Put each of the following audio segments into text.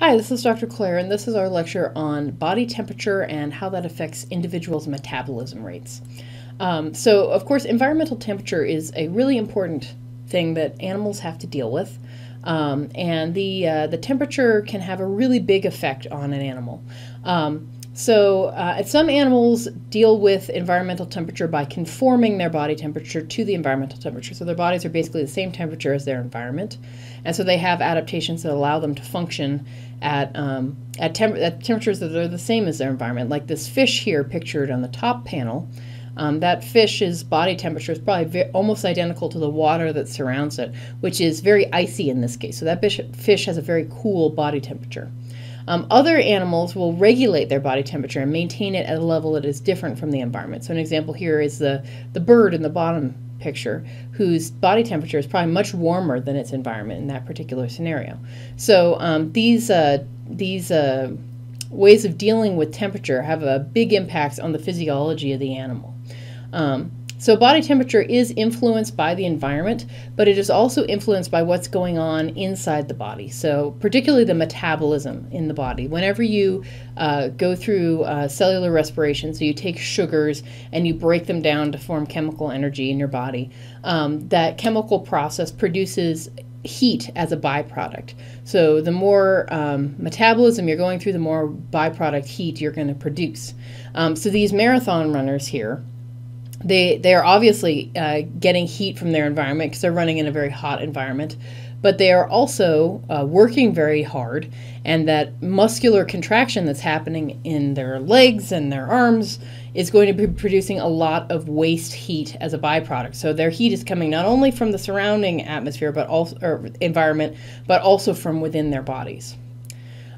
Hi, this is Dr. Claire, and this is our lecture on body temperature and how that affects individuals' metabolism rates. Um, so, of course, environmental temperature is a really important thing that animals have to deal with. Um, and the, uh, the temperature can have a really big effect on an animal. Um, so, uh, some animals deal with environmental temperature by conforming their body temperature to the environmental temperature. So, their bodies are basically the same temperature as their environment. And so, they have adaptations that allow them to function at, um, at, temp at temperatures that are the same as their environment. Like this fish here, pictured on the top panel. Um, that fish's body temperature is probably almost identical to the water that surrounds it, which is very icy in this case. So, that fish has a very cool body temperature. Um, other animals will regulate their body temperature and maintain it at a level that is different from the environment. So an example here is the, the bird in the bottom picture whose body temperature is probably much warmer than its environment in that particular scenario. So um, these, uh, these uh, ways of dealing with temperature have a big impact on the physiology of the animal. Um, so body temperature is influenced by the environment, but it is also influenced by what's going on inside the body. So particularly the metabolism in the body. Whenever you uh, go through uh, cellular respiration, so you take sugars and you break them down to form chemical energy in your body, um, that chemical process produces heat as a byproduct. So the more um, metabolism you're going through, the more byproduct heat you're going to produce. Um, so these marathon runners here, they they are obviously uh, getting heat from their environment because they're running in a very hot environment, but they are also uh, working very hard, and that muscular contraction that's happening in their legs and their arms is going to be producing a lot of waste heat as a byproduct. So their heat is coming not only from the surrounding atmosphere, but also or environment, but also from within their bodies.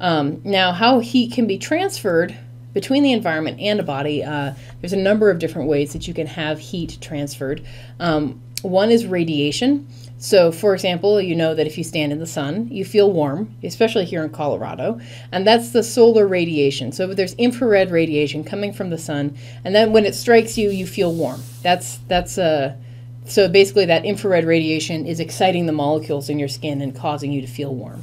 Um, now, how heat can be transferred between the environment and a body, uh, there's a number of different ways that you can have heat transferred. Um, one is radiation. So, for example, you know that if you stand in the sun, you feel warm, especially here in Colorado, and that's the solar radiation. So, there's infrared radiation coming from the sun, and then when it strikes you, you feel warm. That's that's uh, so basically that infrared radiation is exciting the molecules in your skin and causing you to feel warm.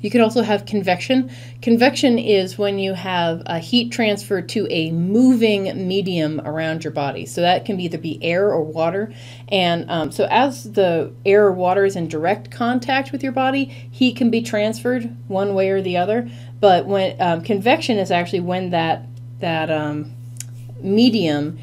You can also have convection. Convection is when you have a heat transfer to a moving medium around your body. So that can either be air or water. And um, so as the air or water is in direct contact with your body, heat can be transferred one way or the other. But when um, convection is actually when that that um, medium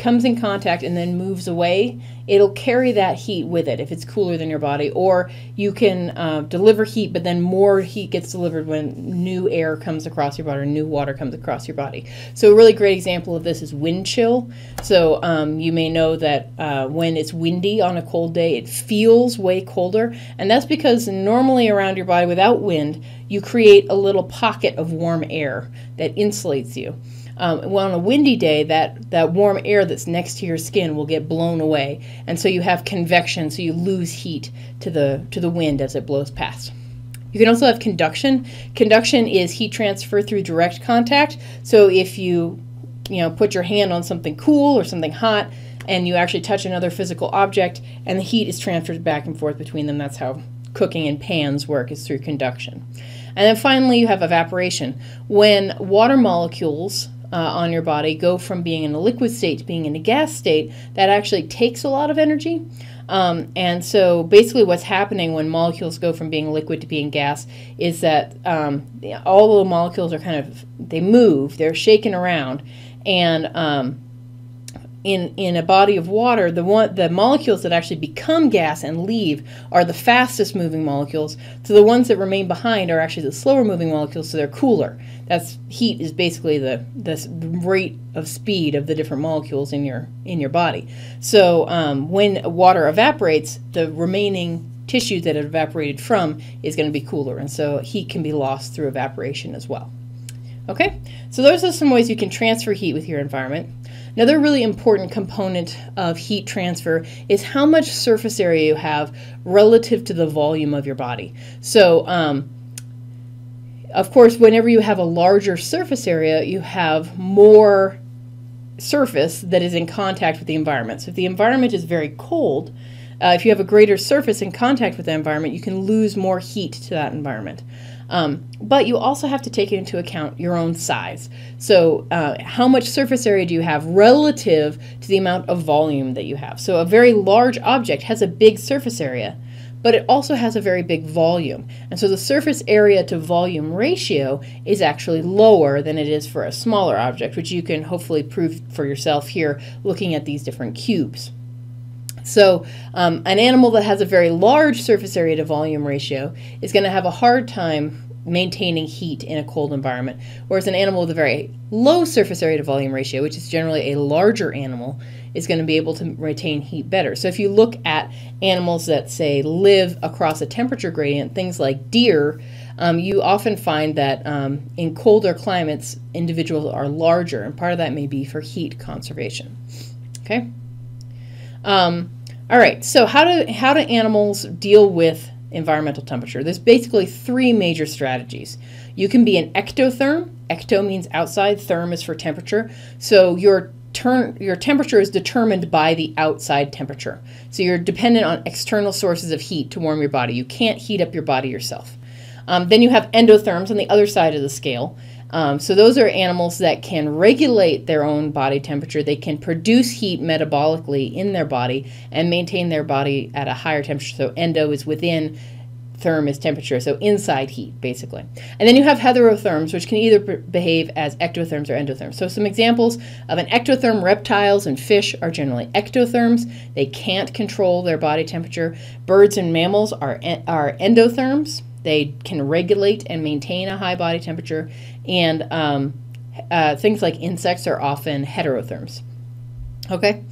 comes in contact and then moves away, it'll carry that heat with it if it's cooler than your body. Or you can uh, deliver heat, but then more heat gets delivered when new air comes across your body or new water comes across your body. So, a really great example of this is wind chill. So, um, you may know that uh, when it's windy on a cold day, it feels way colder. And that's because normally around your body without wind, you create a little pocket of warm air that insulates you. Um, well, on a windy day, that, that warm air that's next to your skin will get blown away, and so you have convection, so you lose heat to the to the wind as it blows past. You can also have conduction. Conduction is heat transfer through direct contact. So if you you know put your hand on something cool or something hot, and you actually touch another physical object, and the heat is transferred back and forth between them. That's how cooking in pans work is through conduction. And then finally, you have evaporation. When water molecules uh, on your body go from being in a liquid state to being in a gas state, that actually takes a lot of energy. Um, and so basically, what's happening when molecules go from being liquid to being gas is that um, all the molecules are kind of they move, they're shaken around, and um, in in a body of water, the one the molecules that actually become gas and leave are the fastest moving molecules. So the ones that remain behind are actually the slower moving molecules, so they're cooler. That's heat is basically the the rate of speed of the different molecules in your in your body. So um, when water evaporates, the remaining tissue that it evaporated from is going to be cooler, and so heat can be lost through evaporation as well. Okay, so those are some ways you can transfer heat with your environment. Another really important component of heat transfer is how much surface area you have relative to the volume of your body. So, um, of course, whenever you have a larger surface area, you have more surface that is in contact with the environment. So if the environment is very cold, uh, if you have a greater surface in contact with the environment, you can lose more heat to that environment. Um, but you also have to take into account your own size. So, uh, how much surface area do you have relative to the amount of volume that you have? So, a very large object has a big surface area, but it also has a very big volume. And so, the surface area to volume ratio is actually lower than it is for a smaller object, which you can hopefully prove for yourself here looking at these different cubes. So, um, an animal that has a very large surface area to volume ratio is going to have a hard time maintaining heat in a cold environment, whereas an animal with a very low surface area to volume ratio, which is generally a larger animal, is going to be able to retain heat better. So, if you look at animals that, say, live across a temperature gradient, things like deer, um, you often find that um, in colder climates, individuals are larger, and part of that may be for heat conservation. Okay. Um, all right, so how do how do animals deal with environmental temperature? There's basically three major strategies. You can be an ectotherm. Ecto means outside. Therm is for temperature. So your turn your temperature is determined by the outside temperature. So you're dependent on external sources of heat to warm your body. You can't heat up your body yourself. Um, then you have endotherms on the other side of the scale. Um, so those are animals that can regulate their own body temperature. They can produce heat metabolically in their body and maintain their body at a higher temperature. So endo is within, therm is temperature, so inside heat, basically. And then you have heterotherms, which can either behave as ectotherms or endotherms. So some examples of an ectotherm, reptiles and fish are generally ectotherms. They can't control their body temperature. Birds and mammals are, are endotherms. They can regulate and maintain a high body temperature, and um, uh, things like insects are often heterotherms. Okay,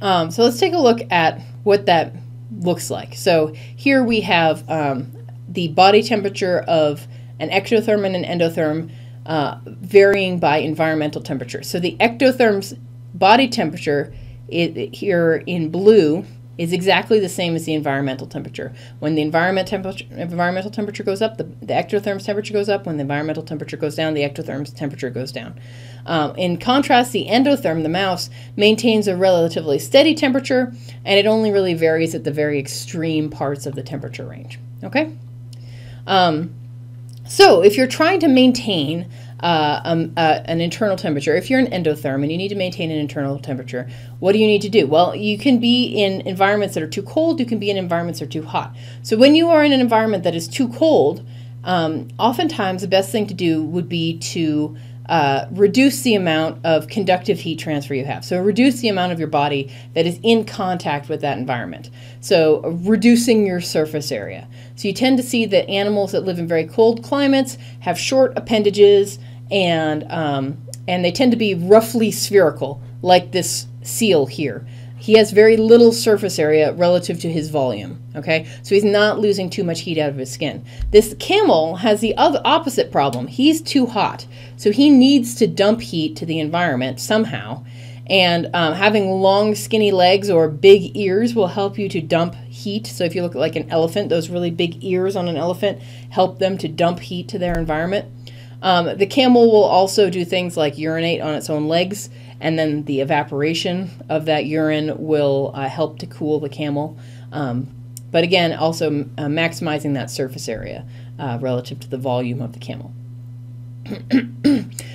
um, so let's take a look at what that looks like. So here we have um, the body temperature of an ectotherm and an endotherm uh, varying by environmental temperature. So the ectotherm's body temperature it, here in blue is exactly the same as the environmental temperature. When the environment temperature, environmental temperature goes up, the, the ectotherm's temperature goes up. When the environmental temperature goes down, the ectotherm's temperature goes down. Um, in contrast, the endotherm, the mouse, maintains a relatively steady temperature, and it only really varies at the very extreme parts of the temperature range. Okay? Um, so if you're trying to maintain uh, um, uh, an internal temperature. If you're an endotherm and you need to maintain an internal temperature, what do you need to do? Well, you can be in environments that are too cold, you can be in environments that are too hot. So when you are in an environment that is too cold, um, oftentimes the best thing to do would be to uh, reduce the amount of conductive heat transfer you have. So reduce the amount of your body that is in contact with that environment. So reducing your surface area. So you tend to see that animals that live in very cold climates have short appendages, and um, and they tend to be roughly spherical, like this seal here. He has very little surface area relative to his volume. Okay, so he's not losing too much heat out of his skin. This camel has the opposite problem. He's too hot, so he needs to dump heat to the environment somehow. And um, having long, skinny legs or big ears will help you to dump heat. So if you look at like an elephant, those really big ears on an elephant help them to dump heat to their environment. Um, the camel will also do things like urinate on its own legs, and then the evaporation of that urine will uh, help to cool the camel. Um, but again, also uh, maximizing that surface area uh, relative to the volume of the camel.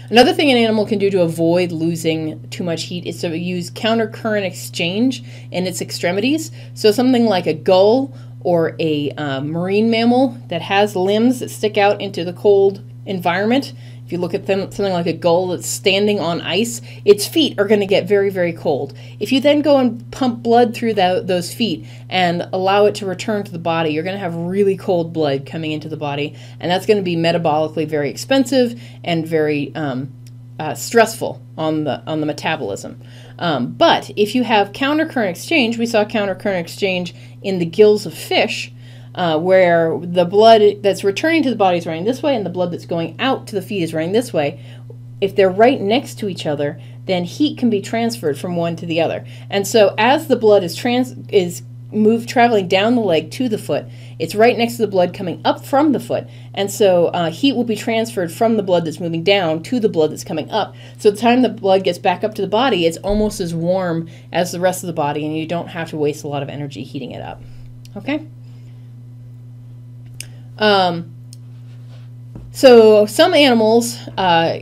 Another thing an animal can do to avoid losing too much heat is to use counter current exchange in its extremities. So something like a gull or a uh, marine mammal that has limbs that stick out into the cold environment, if you look at them, something like a gull that's standing on ice, its feet are going to get very, very cold. If you then go and pump blood through that, those feet and allow it to return to the body, you're going to have really cold blood coming into the body, and that's going to be metabolically very expensive and very um, uh, stressful on the on the metabolism. Um, but if you have countercurrent exchange, we saw countercurrent exchange in the gills of fish uh, where the blood that's returning to the body is running this way and the blood that's going out to the feet is running this way, if they're right next to each other, then heat can be transferred from one to the other. And so as the blood is trans is moved traveling down the leg to the foot, it's right next to the blood coming up from the foot. And so uh, heat will be transferred from the blood that's moving down to the blood that's coming up. So the time the blood gets back up to the body, it's almost as warm as the rest of the body, and you don't have to waste a lot of energy heating it up. Okay? Um, So some animals uh,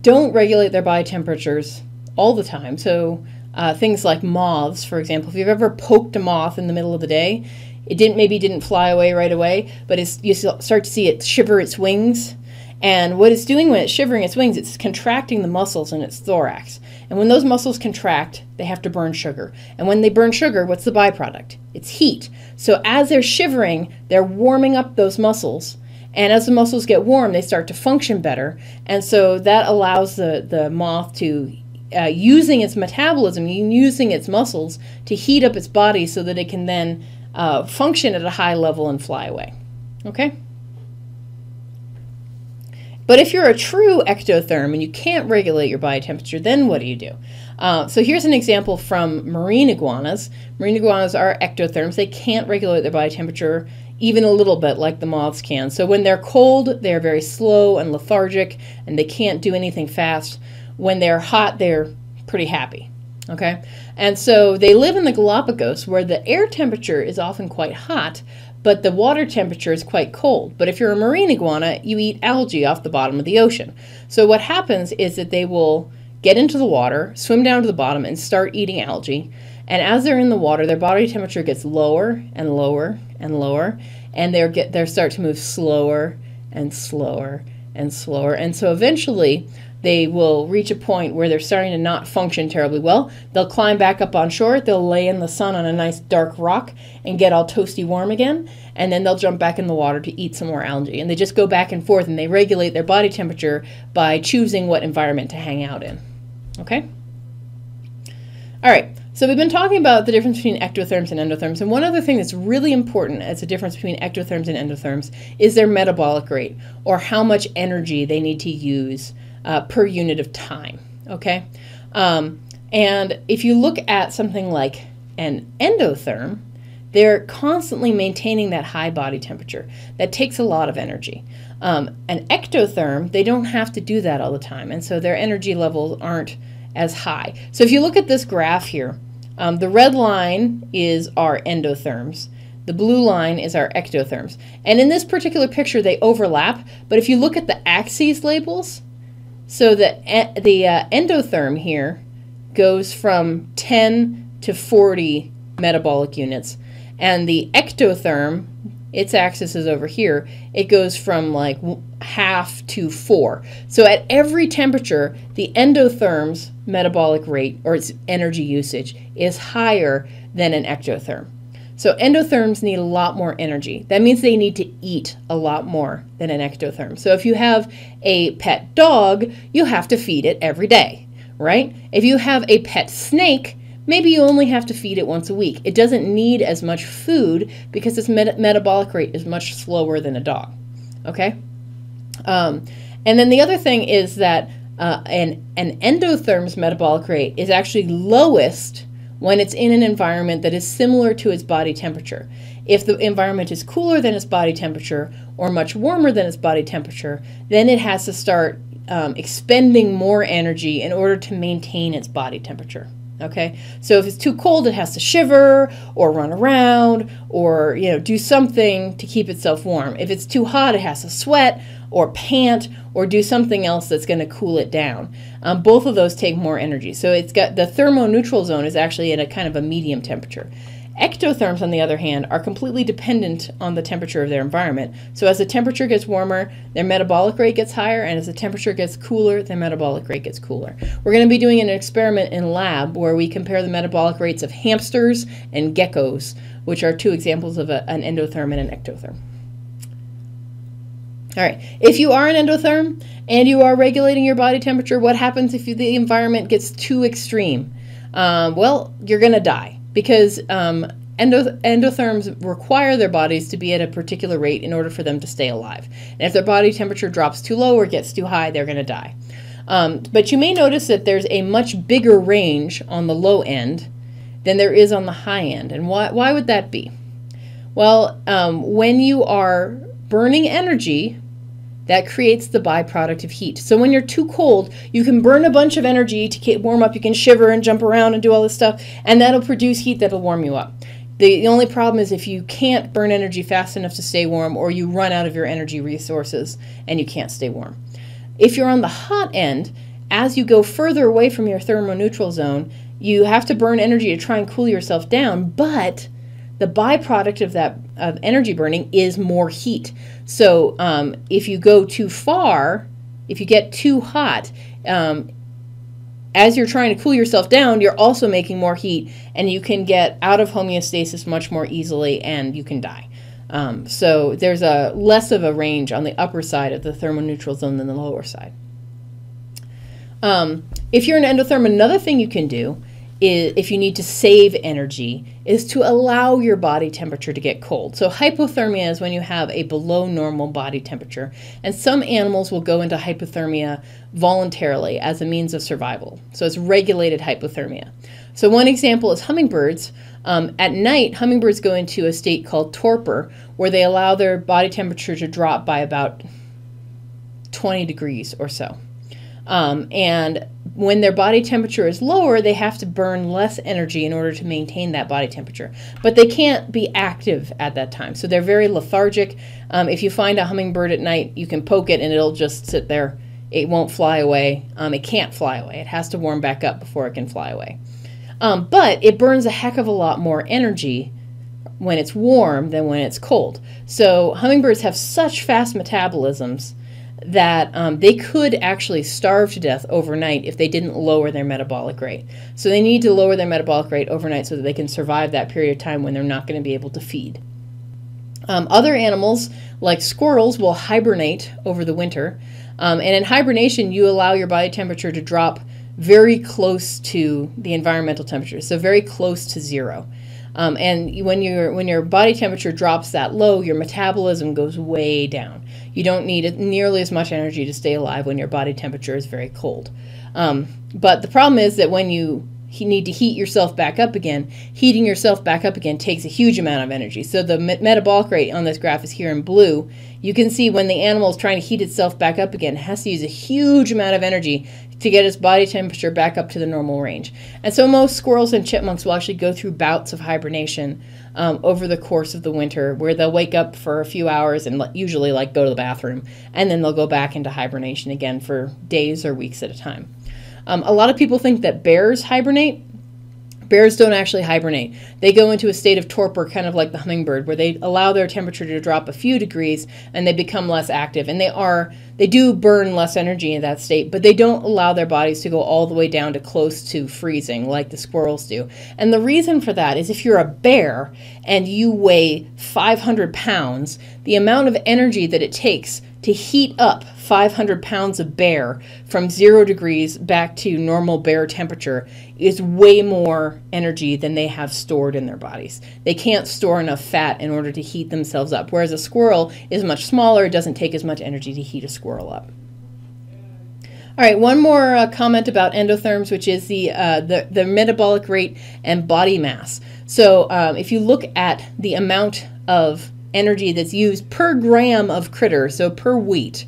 don't regulate their body temperatures all the time. So uh, things like moths, for example, if you've ever poked a moth in the middle of the day, it didn't maybe didn't fly away right away, but you start to see it shiver its wings. And what it's doing when it's shivering its wings, it's contracting the muscles in its thorax. And when those muscles contract, they have to burn sugar. And when they burn sugar, what's the byproduct? It's heat. So as they're shivering, they're warming up those muscles and as the muscles get warm, they start to function better. And so that allows the, the moth to, uh, using its metabolism, using its muscles to heat up its body so that it can then uh, function at a high level and fly away. Okay? But if you're a true ectotherm and you can't regulate your body temperature, then what do you do? Uh, so here's an example from marine iguanas. Marine iguanas are ectotherms. They can't regulate their body temperature even a little bit like the moths can. So when they're cold, they're very slow and lethargic and they can't do anything fast. When they're hot, they're pretty happy. Okay? And so they live in the Galapagos where the air temperature is often quite hot, but the water temperature is quite cold. But if you're a marine iguana, you eat algae off the bottom of the ocean. So what happens is that they will get into the water, swim down to the bottom, and start eating algae. And as they're in the water, their body temperature gets lower and lower and lower, and they get they start to move slower and slower and slower. And so eventually they will reach a point where they're starting to not function terribly well. They'll climb back up on shore, they'll lay in the sun on a nice dark rock and get all toasty warm again, and then they'll jump back in the water to eat some more algae. And they just go back and forth and they regulate their body temperature by choosing what environment to hang out in. Okay? All right. So we've been talking about the difference between ectotherms and endotherms, and one other thing that's really important as a difference between ectotherms and endotherms is their metabolic rate, or how much energy they need to use uh, per unit of time. Okay, um, and if you look at something like an endotherm, they're constantly maintaining that high body temperature. That takes a lot of energy. Um, an ectotherm, they don't have to do that all the time, and so their energy levels aren't as high. So if you look at this graph here, um, the red line is our endotherms. The blue line is our ectotherms. And in this particular picture, they overlap. But if you look at the axes labels, so the, the uh, endotherm here goes from 10 to 40 metabolic units. And the ectotherm, its axis is over here, it goes from like half to four. So at every temperature, the endotherm's metabolic rate or its energy usage is higher than an ectotherm. So endotherms need a lot more energy. That means they need to eat a lot more than an ectotherm. So if you have a pet dog, you have to feed it every day, right? If you have a pet snake, maybe you only have to feed it once a week. It doesn't need as much food because its met metabolic rate is much slower than a dog, okay? Um, and then the other thing is that uh, an, an endotherm's metabolic rate is actually lowest when it's in an environment that is similar to its body temperature. If the environment is cooler than its body temperature or much warmer than its body temperature, then it has to start um, expending more energy in order to maintain its body temperature. Okay, so if it's too cold, it has to shiver or run around or you know do something to keep itself warm. If it's too hot, it has to sweat or pant or do something else that's going to cool it down. Um, both of those take more energy. So it's got the thermoneutral zone is actually at a kind of a medium temperature. Ectotherms, on the other hand, are completely dependent on the temperature of their environment. So as the temperature gets warmer, their metabolic rate gets higher, and as the temperature gets cooler, their metabolic rate gets cooler. We're going to be doing an experiment in lab where we compare the metabolic rates of hamsters and geckos, which are two examples of a, an endotherm and an ectotherm. All right, if you are an endotherm and you are regulating your body temperature, what happens if you, the environment gets too extreme? Um, well, you're going to die because um, endotherms require their bodies to be at a particular rate in order for them to stay alive. And if their body temperature drops too low or gets too high, they're going to die. Um, but you may notice that there's a much bigger range on the low end than there is on the high end. And why, why would that be? Well, um, when you are burning energy, that creates the byproduct of heat. So when you're too cold, you can burn a bunch of energy to warm up. You can shiver and jump around and do all this stuff, and that'll produce heat that'll warm you up. the, the only problem is if you can't burn energy fast enough to stay warm or you run out of your energy resources and you can't stay warm. If you're on the hot end, as you go further away from your thermoneutral zone, you have to burn energy to try and cool yourself down, but the byproduct of that of energy burning is more heat. So um, if you go too far, if you get too hot, um, as you're trying to cool yourself down, you're also making more heat, and you can get out of homeostasis much more easily, and you can die. Um, so there's a less of a range on the upper side of the thermoneutral zone than the lower side. Um, if you're an endotherm, another thing you can do is if you need to save energy is to allow your body temperature to get cold. So hypothermia is when you have a below normal body temperature and some animals will go into hypothermia voluntarily as a means of survival. So it's regulated hypothermia. So one example is hummingbirds. Um, at night, hummingbirds go into a state called torpor where they allow their body temperature to drop by about 20 degrees or so. Um, and when their body temperature is lower, they have to burn less energy in order to maintain that body temperature. But they can't be active at that time. So they're very lethargic. Um, if you find a hummingbird at night, you can poke it and it'll just sit there. It won't fly away. Um, it can't fly away. It has to warm back up before it can fly away. Um, but it burns a heck of a lot more energy when it's warm than when it's cold. So hummingbirds have such fast metabolisms that um, they could actually starve to death overnight if they didn't lower their metabolic rate. So they need to lower their metabolic rate overnight so that they can survive that period of time when they're not going to be able to feed. Um, other animals, like squirrels, will hibernate over the winter. Um, and in hibernation, you allow your body temperature to drop very close to the environmental temperature, so very close to zero. Um, and when your when your body temperature drops that low, your metabolism goes way down. You don't need nearly as much energy to stay alive when your body temperature is very cold. Um, but the problem is that when you need to heat yourself back up again, heating yourself back up again takes a huge amount of energy. So the me metabolic rate on this graph is here in blue. You can see when the animal is trying to heat itself back up again, it has to use a huge amount of energy to get its body temperature back up to the normal range. And so most squirrels and chipmunks will actually go through bouts of hibernation um, over the course of the winter where they'll wake up for a few hours and usually like go to the bathroom and then they'll go back into hibernation again for days or weeks at a time. Um, a lot of people think that bears hibernate. Bears don't actually hibernate. They go into a state of torpor, kind of like the hummingbird, where they allow their temperature to drop a few degrees and they become less active. And they are they do burn less energy in that state, but they don't allow their bodies to go all the way down to close to freezing like the squirrels do. And the reason for that is if you're a bear and you weigh 500 pounds, the amount of energy that it takes to heat up 500 pounds of bear from zero degrees back to normal bear temperature is way more energy than they have stored in their bodies. They can't store enough fat in order to heat themselves up, whereas a squirrel is much smaller, it doesn't take as much energy to heat a squirrel up. All right, one more uh, comment about endotherms, which is the, uh, the, the metabolic rate and body mass. So um, if you look at the amount of energy that's used per gram of critter, so per weight,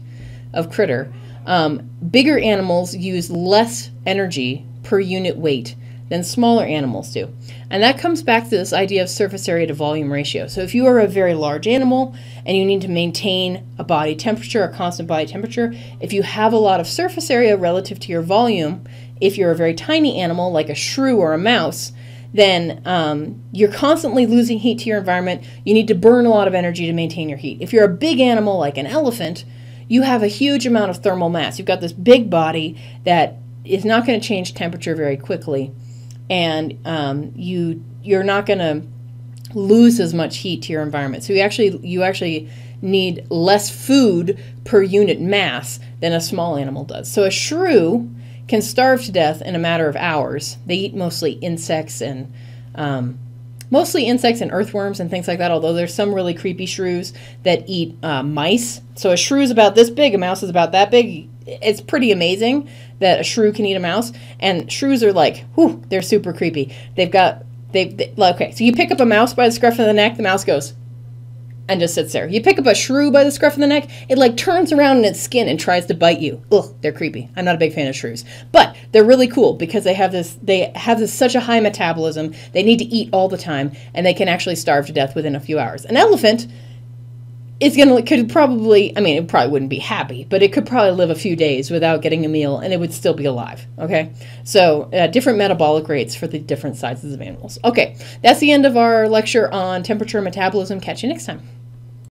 of critter, um, bigger animals use less energy per unit weight than smaller animals do. And that comes back to this idea of surface area to volume ratio. So if you are a very large animal and you need to maintain a body temperature, a constant body temperature, if you have a lot of surface area relative to your volume, if you're a very tiny animal like a shrew or a mouse, then um, you're constantly losing heat to your environment. You need to burn a lot of energy to maintain your heat. If you're a big animal like an elephant, you have a huge amount of thermal mass. You've got this big body that is not going to change temperature very quickly, and um, you you're not going to lose as much heat to your environment. So you actually you actually need less food per unit mass than a small animal does. So a shrew can starve to death in a matter of hours. They eat mostly insects and um, mostly insects and earthworms and things like that, although there's some really creepy shrews that eat uh, mice. So a shrew is about this big, a mouse is about that big. It's pretty amazing that a shrew can eat a mouse. And shrews are like, whew, they're super creepy. They've got, they, they okay, so you pick up a mouse by the scruff of the neck, the mouse goes, and just sits there. You pick up a shrew by the scruff of the neck, it like turns around in its skin and tries to bite you. Ugh, they're creepy. I'm not a big fan of shrews, but they're really cool because they have this they have this such a high metabolism. They need to eat all the time, and they can actually starve to death within a few hours. An elephant is gonna could probably I mean it probably wouldn't be happy, but it could probably live a few days without getting a meal and it would still be alive. Okay, so uh, different metabolic rates for the different sizes of animals. Okay, that's the end of our lecture on temperature metabolism. Catch you next time.